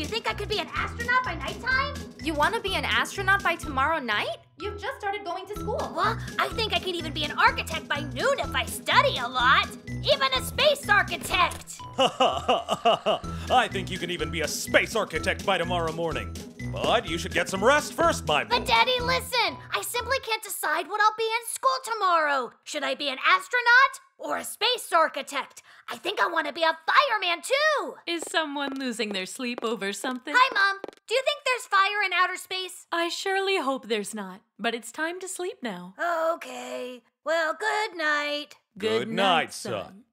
Do you think I could be an astronaut by nighttime? You want to be an astronaut by tomorrow night? You've just started going to school. Well, I think I could even be an architect by noon if I study a lot. Even a space architect. I think you can even be a space architect by tomorrow morning. But you should get some rest first, my boy. But, Daddy, listen. I simply can't decide what I'll be in school tomorrow. Should I be an astronaut or a space architect? I think I want to be a fireman, too. Is someone losing their sleep over something? Hi, Mom. Do you think there's fire in outer space? I surely hope there's not, but it's time to sleep now. Okay. Well, good night. Good night, son.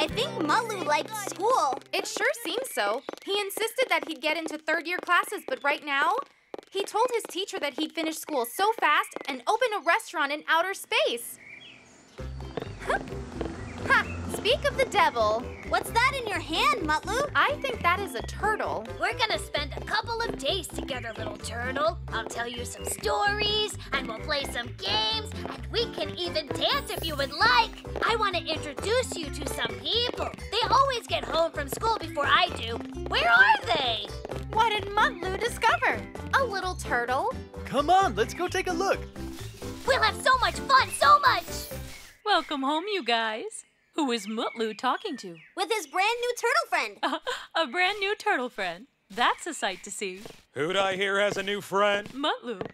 I think Mutlu liked school. It sure seems so. He insisted that he'd get into third year classes, but right now, he told his teacher that he'd finish school so fast and open a restaurant in outer space. Huh. Ha! Speak of the devil. What's that in your hand, Mutlu? I think that is a turtle. We're gonna spend a couple of days together, little turtle. I'll tell you some stories, and we'll play some games, and we can even dance if you would like. I want to introduce you to some people. They always get home from school before I do. Where are they? What did Mutlu discover? A little turtle. Come on, let's go take a look. We'll have so much fun, so much! Welcome home, you guys. Who is Mutlu talking to? With his brand new turtle friend. A brand new turtle friend. That's a sight to see. Who'd I hear has a new friend? Mutlu.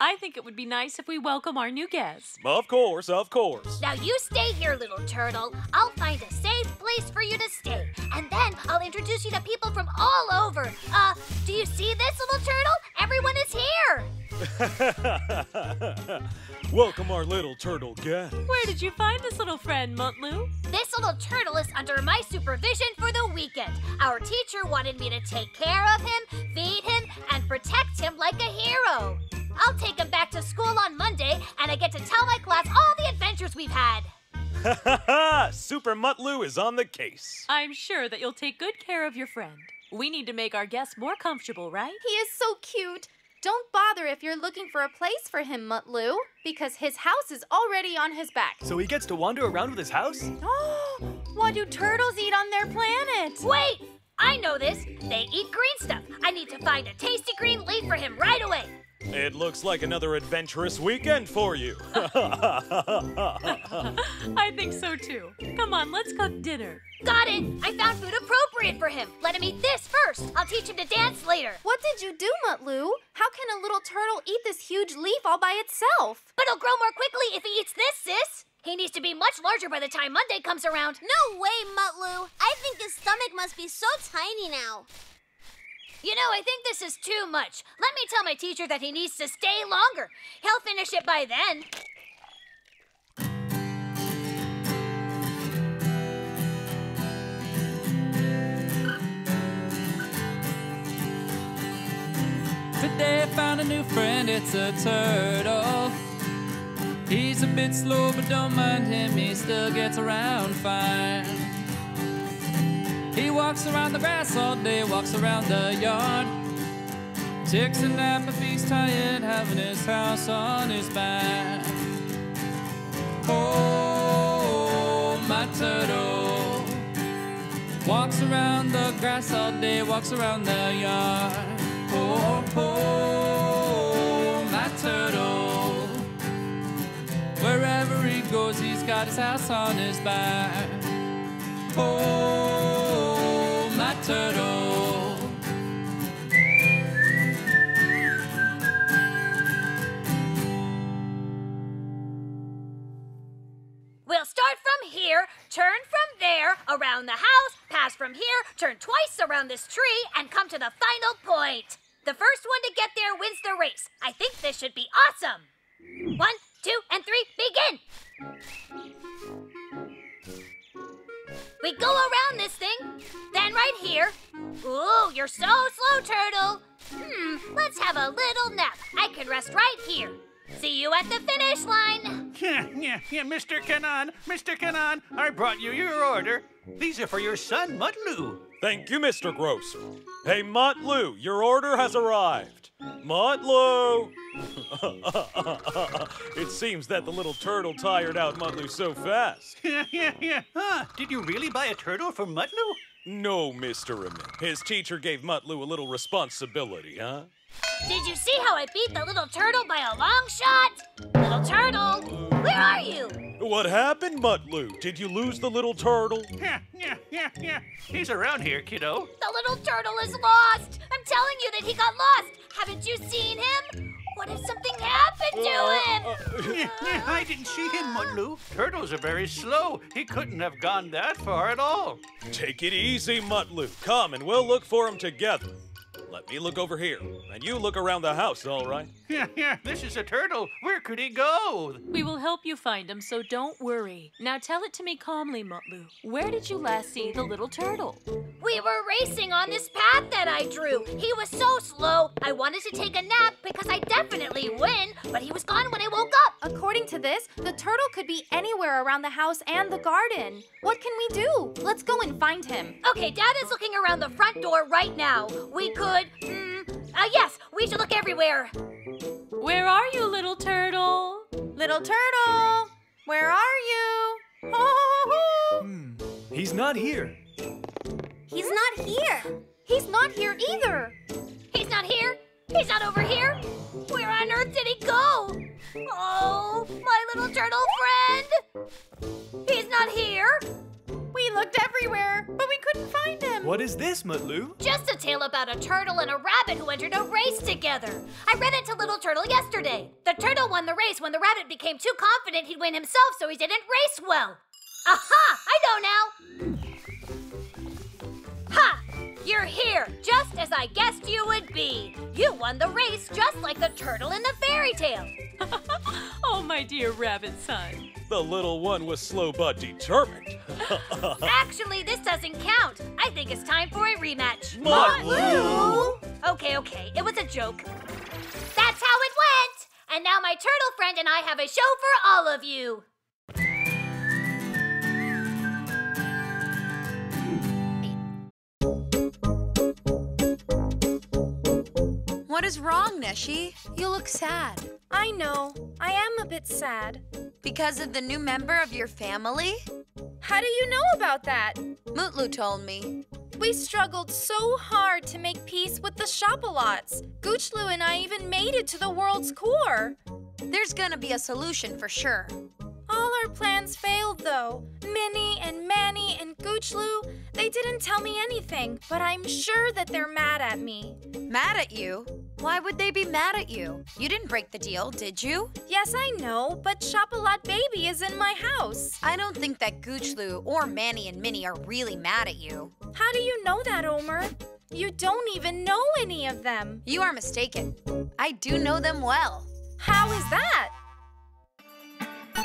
I think it would be nice if we welcome our new guest. Of course, of course. Now you stay here, little turtle. I'll find a safe place for you to stay. And then I'll introduce you to people from all over. Uh, do you see this little turtle? Everyone is here. Welcome our little turtle guest. Where did you find this little friend, Mutlu? This little turtle is under my supervision for the weekend. Our teacher wanted me to take care of him, feed him, and protect him like a hero. I'll take him back to school on Monday, and I get to tell my class all the adventures we've had. Ha ha ha! Super Mutlu is on the case. I'm sure that you'll take good care of your friend. We need to make our guest more comfortable, right? He is so cute. Don't bother if you're looking for a place for him, Mutlu, because his house is already on his back. So he gets to wander around with his house? Oh, what do turtles eat on their planet? Wait! I know this. They eat green stuff. I need to find a tasty green leaf for him right away. It looks like another adventurous weekend for you. I think so too. Come on, let's cook dinner. Got it! I found food appropriate for him. Let him eat this first. I'll teach him to dance later. What did you do, Mutlu? How can a little turtle eat this huge leaf all by itself? But he'll grow more quickly if he eats this, sis. He needs to be much larger by the time Monday comes around. No way, Mutlu. I think his stomach must be so tiny now. You know, I think this is too much. Let me tell my teacher that he needs to stay longer. He'll finish it by then. Today I found a new friend, it's a turtle. He's a bit slow, but don't mind him, he still gets around fine. Walks around the grass all day, walks around the yard. Takes a nap if he's tired, having his house on his back. Oh, my turtle. Walks around the grass all day, walks around the yard. Oh, oh, my turtle. Wherever he goes, he's got his house on his back. Oh, turtle. We'll start from here, turn from there, around the house, pass from here, turn twice around this tree, and come to the final point. The first one to get there wins the race. I think this should be awesome. One, two, and three, begin! We go around this thing, then right here. Ooh, you're so slow, Turtle. Hmm, let's have a little nap. I can rest right here. See you at the finish line. Yeah, yeah, yeah, Mr. Kanan, Mr. Kanan, I brought you your order. These are for your son, Mutlu. Thank you, Mr. Gross. Hey, Mutlu, your order has arrived. Mutlu! it seems that the little turtle tired out Mutlu so fast. Yeah, yeah, yeah. Huh, did you really buy a turtle for Mutlu? No, Mr. Amin. His teacher gave Mutlu a little responsibility, huh? Did you see how I beat the little turtle by a long shot? Little turtle, where are you? What happened, Mutlu? Did you lose the little turtle? Yeah, yeah, yeah, yeah. He's around here, kiddo. The little turtle is lost. I'm telling you that he got lost. Haven't you seen him? What if something happened to uh, him? Yeah, uh, uh. yeah, I didn't see him, Mutlu. Turtles are very slow. He couldn't have gone that far at all. Take it easy, Mutlu. Come and we'll look for him together. Let me look over here, and you look around the house, all right? Yeah, yeah, this is a turtle. Where could he go? We will help you find him, so don't worry. Now tell it to me calmly, Mutlu. Where did you last see the little turtle? We were racing on this path that I drew. He was so slow. I wanted to take a nap because I definitely win, but he was gone when I woke up. According to this, the turtle could be anywhere around the house and the garden. What can we do? Let's go and find him. Okay, Dad is looking around the front door right now. We could, mm, uh, yes, we should look everywhere. Where are you, little turtle? Little turtle, where are you? Ho, Hmm. He's not here. He's not here. He's not here either. He's not here. He's not over here. Where on earth did he go? Oh, my little turtle friend. He's not here. We looked everywhere, but we couldn't find him. What is this, Mutlu? Just a tale about a turtle and a rabbit who entered a race together. I read it to Little Turtle yesterday. The turtle won the race when the rabbit became too confident he'd win himself, so he didn't race well. Aha! I know now. Ha! You're here, just as I guessed you would be. You won the race just like the turtle in the fairy tale. Oh, my dear rabbit son. The little one was slow but determined. Actually, this doesn't count. I think it's time for a rematch. Mutlu! Okay, okay, it was a joke. That's how it went! And now my turtle friend and I have a show for all of you. What is wrong, Neşe? You look sad. I know. I am a bit sad. Because of the new member of your family? How do you know about that? Mutlu told me. We struggled so hard to make peace with the Shopalots. Goochlu and I even made it to the world's core. There's gonna be a solution for sure. All our plans failed, though. Mini and Mani and Goochlu, they didn't tell me anything, but I'm sure that they're mad at me. Mad at you? Why would they be mad at you? You didn't break the deal, did you? Yes, I know, but Shopalot Baby is in my house. I don't think that Goochlu or Mani and Mini are really mad at you. How do you know that, Omer? You don't even know any of them. You are mistaken. I do know them well. How is that? I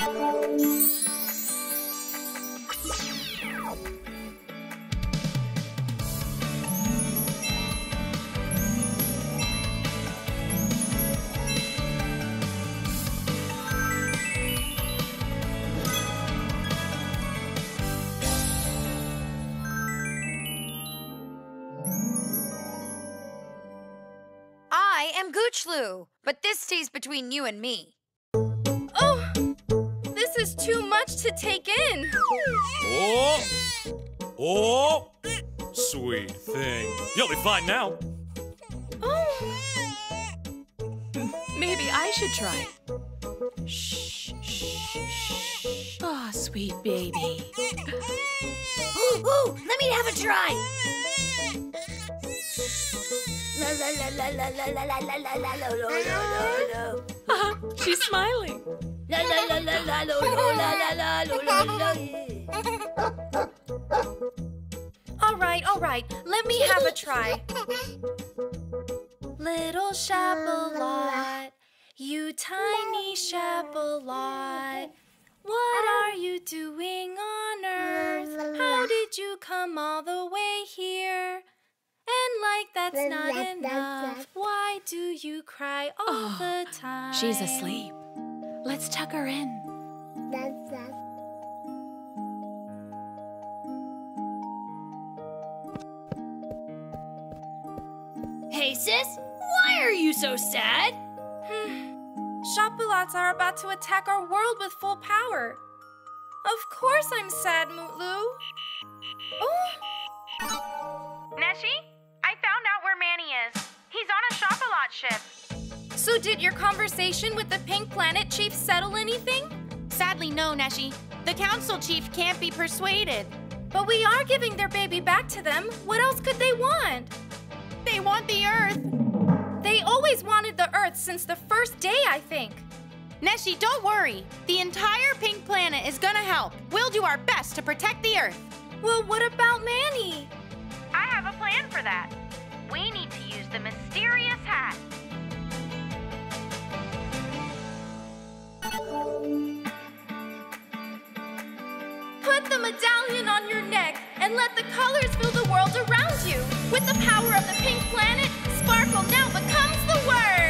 am Goochlu, but this stays between you and me too much to take in. Oh! Oh! Sweet thing. You'll be fine now. Oh. Maybe I should try. Shh, shh, shh. Oh, sweet baby. ooh, ooh, let me have a try. She's smiling. La la la la la lo lo la la la lo lo lo. all right, all right. Let me have a try. Little Shapalot, you tiny Shapalot. What are you doing on Earth? How did you come all the way here? And like that's not enough, why do you cry all the time? She's asleep. Let's tuck her in. Hey, sis, why are you so sad? Shopalots are about to attack our world with full power. Of course I'm sad, Mutlu. Oh, Neşe, I found out where Mani is. He's on a Shopalot ship. So did your conversation with the Pink Planet Chief settle anything? Sadly, no, Neşe. The council chief can't be persuaded. But we are giving their baby back to them. What else could they want? They want the Earth. They always wanted the Earth since the first day, I think. Neşe, don't worry. The entire pink planet is gonna help. We'll do our best to protect the Earth. Well, what about Mani? I have a plan for that. We need to use the mysterious hat. Put the medallion on your neck and let the colors fill the world around you. With the power of the pink planet, sparkle now becomes the word.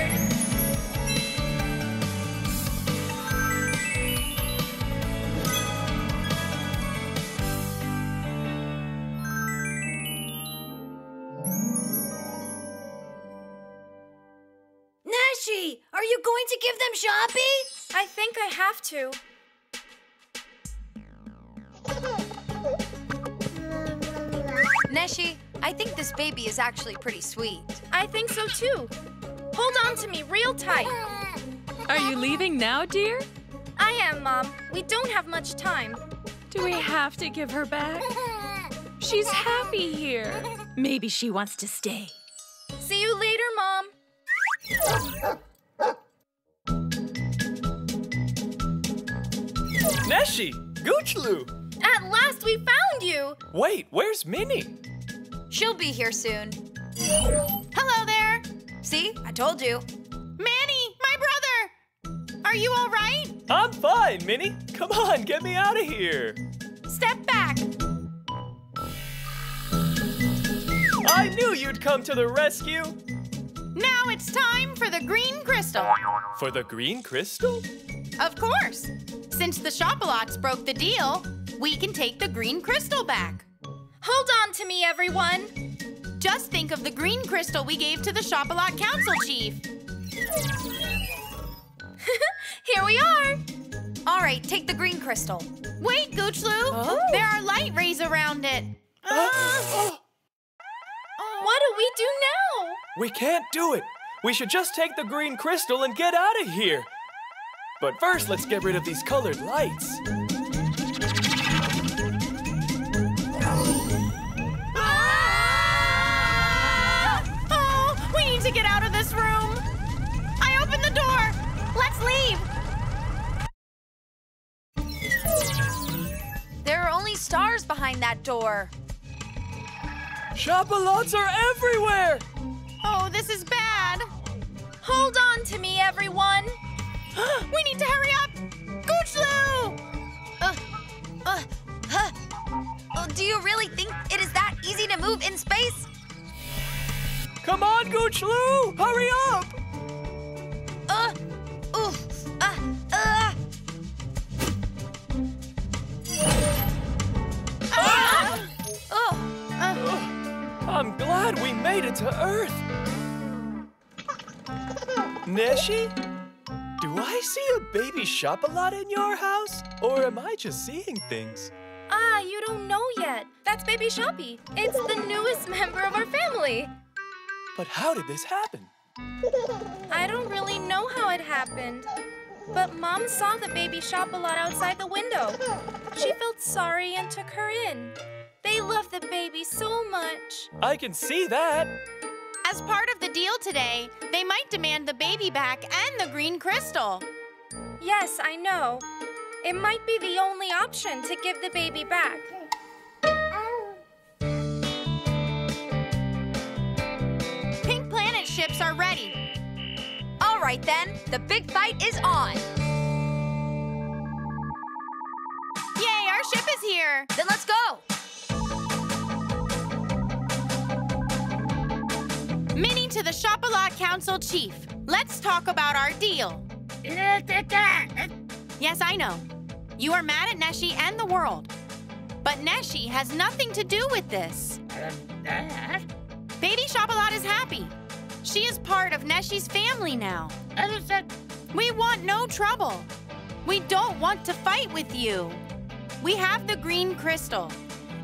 You going to give them Shapi? I think I have to. Neşe, I think this baby is actually pretty sweet. I think so too. Hold on to me real tight. Are you leaving now, dear? I am, Mom. We don't have much time. Do we have to give her back? She's happy here. Maybe she wants to stay. See you later, Mom. Neşe! Goochlu! At last we found you! Wait, where's Mini? She'll be here soon. Hello there. See, I told you. Mani, my brother! Are you all right? I'm fine, Mini. Come on, get me out of here. Step back. I knew you'd come to the rescue. Now it's time for the green crystal. For the green crystal? Of course. Since the Shopalots broke the deal, we can take the green crystal back. Hold on to me, everyone. Just think of the green crystal we gave to the Shopalot Council Chief. Here we are. All right, take the green crystal. Wait, Goochlu. Oh. There are light rays around it. Oh. What do we do now? We can't do it. We should just take the green crystal and get out of here. But first, let's get rid of these colored lights. Ah! Oh, we need to get out of this room. I opened the door. Let's leave. There are only stars behind that door. Shopalots are everywhere! Oh, this is bad. Hold on to me, everyone. we need to hurry up. Goochlu! Uh, uh, huh. Oh, do you really think it is that easy to move in space? Come on, Goochlu! Hurry up! Uh, oof, uh, uh. Ah! Oh, Uh, I'm glad we made it to Earth. Neşe? Do I see a baby Shopalot in your house? Or am I just seeing things? Ah, you don't know yet. That's Baby Shapi. It's the newest member of our family. But how did this happen? I don't really know how it happened. But Mom saw the baby Shopalot outside the window. She felt sorry and took her in. They love the baby so much. I can see that. As part of the deal today, they might demand the baby back and the green crystal. Yes, I know. It might be the only option to give the baby back. Pink Planet ships are ready. all right then. The big fight is on. Yay, our ship is here. Then let's go. Mini to the Shop-a-Lot Council Chief. Let's talk about our deal. Yes, I know. You are mad at Neşe and the world. But Neşe has nothing to do with this. Baby Shop-a-Lot is happy. She is part of Neşe's family now. We want no trouble. We don't want to fight with you. We have the green crystal.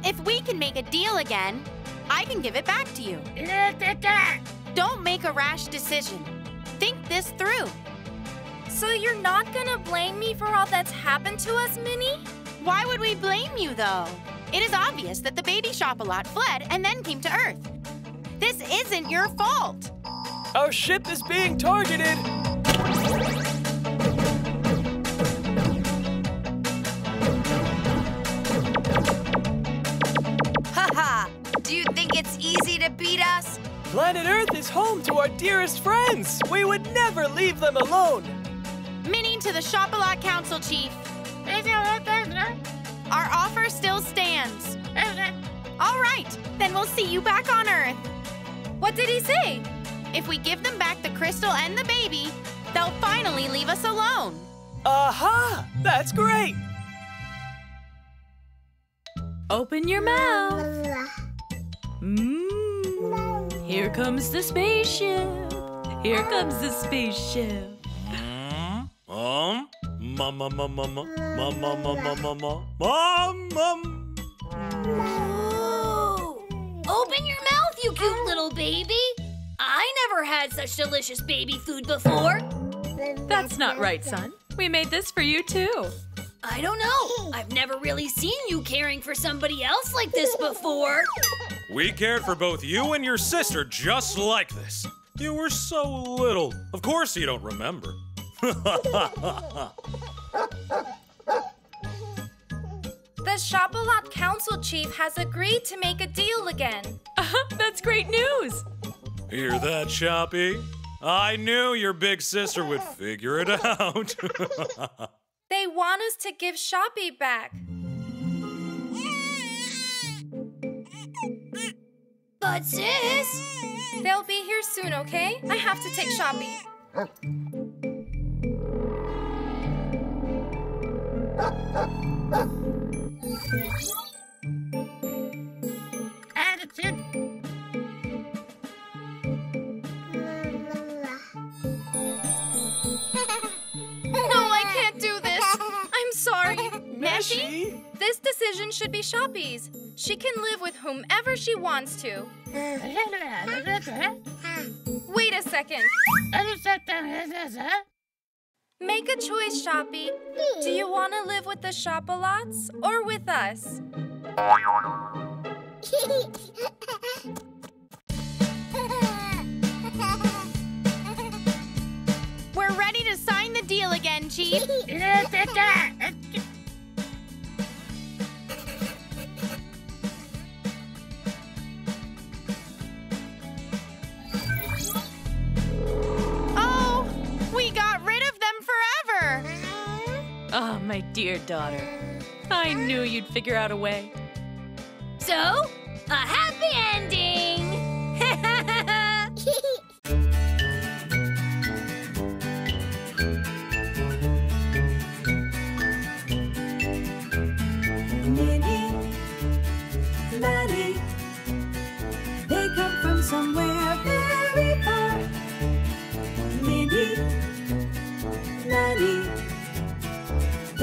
If we can make a deal again, I can give it back to you. Don't make a rash decision. Think this through. So you're not gonna blame me for all that's happened to us, Mini? Why would we blame you, though? It is obvious that the baby Shop-a-Lot fled and then came to Earth. This isn't your fault. Our ship is being targeted. Planet Earth is home to our dearest friends. We would never leave them alone. Mini to the Shop-a-Lot Council Chief. Our offer still stands. All right, then we'll see you back on Earth. What did he say? If we give them back the crystal and the baby, they'll finally leave us alone. Aha! That's great. Open your mouth. Mmm. Here comes the spaceship. Here comes the spaceship. Um, mama, mama, mama, mama, mama, mama, mama. Ooh. Open your mouth, you cute little baby. I never had such delicious baby food before. That's not right, son. We made this for you, too. I don't know. I've never really seen you caring for somebody else like this before. We cared for both you and your sister just like this. You were so little. Of course you don't remember. The Shop-a-Lot Council Chief has agreed to make a deal again. Uh-huh, that's great news. Hear that, Shapi? I knew your big sister would figure it out. They want us to give Shapi back. But sis, They'll be here soon, okay? I have to take Shapi. No, I can't do this. I'm sorry. Neşe? This decision should be Shapi's. She can live with whomever she wants to. Wait a second. Make a choice, Shapi. Do you want to live with the Shop-a-Lots or with us? We're ready to sign the deal again, Chief. dear daughter. I knew you'd figure out a way. so a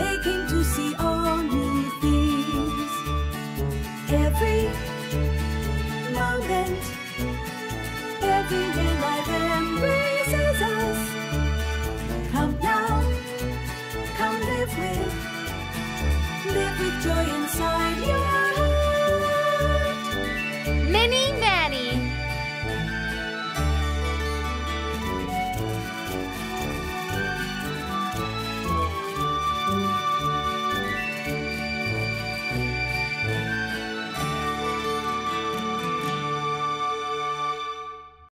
taking